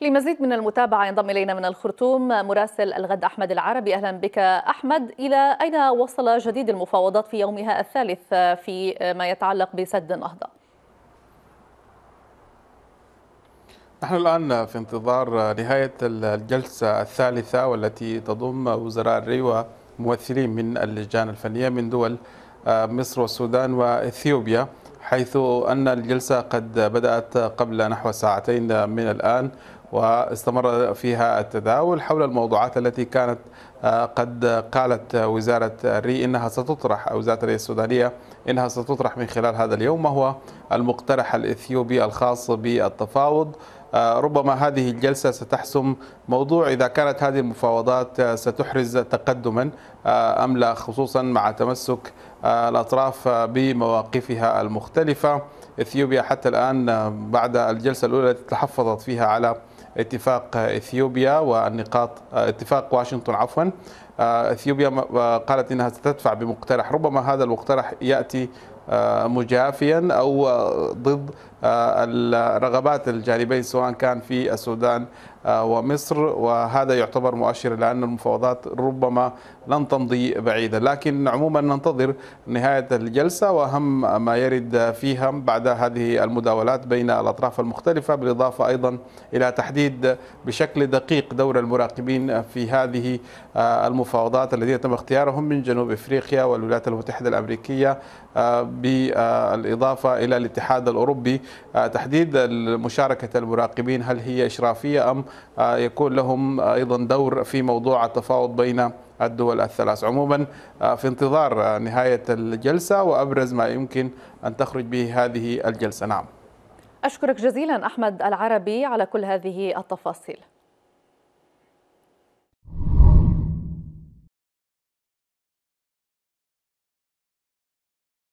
لمزيد من المتابعة ينضم إلينا من الخرطوم مراسل الغد أحمد العربي. أهلا بك أحمد. إلى أين وصل جديد المفاوضات في يومها الثالث في ما يتعلق بسد النهضة نحن الآن في انتظار نهاية الجلسة الثالثة والتي تضم وزراء الري وممثلين من اللجان الفنية من دول مصر والسودان وإثيوبيا حيث أن الجلسة قد بدأت قبل نحو ساعتين من الآن. واستمر فيها التداول حول الموضوعات التي كانت قد قالت وزارة الري إنها ستطرح أو وزارة الري السودانية إنها ستطرح من خلال هذا اليوم وهو المقترح الإثيوبي الخاص بالتفاوض. ربما هذه الجلسة ستحسم موضوع إذا كانت هذه المفاوضات ستحرز تقدما أم لا خصوصا مع تمسك الأطراف بمواقفها المختلفة. إثيوبيا حتى الآن بعد الجلسة الأولى التي تحفظت فيها على اتفاق إثيوبيا والنقاط اتفاق واشنطن عفوا. إثيوبيا قالت إنها ستدفع بمقترح ربما هذا المقترح يأتي مجافيا أو ضد الرغبات الجانبين سواء كان في السودان ومصر. وهذا يعتبر مؤشر لأن المفاوضات ربما لن تمضي بعيدا. لكن عموما ننتظر نهاية الجلسة وأهم ما يرد فيها بعد هذه المداولات بين الأطراف المختلفة بالإضافة أيضا إلى تحديد بشكل دقيق دور المراقبين في هذه المفاوضات الذين تم اختيارهم من جنوب إفريقيا والولايات المتحدة الأمريكية. بالإضافة إلى الاتحاد الأوروبي. تحديد مشاركه المراقبين هل هي إشرافية أم يكون لهم أيضا دور في موضوع التفاوض بين الدول الثلاث. عموما في انتظار نهاية الجلسة وأبرز ما يمكن أن تخرج به هذه الجلسة. نعم. أشكرك جزيلا أحمد العربي على كل هذه التفاصيل.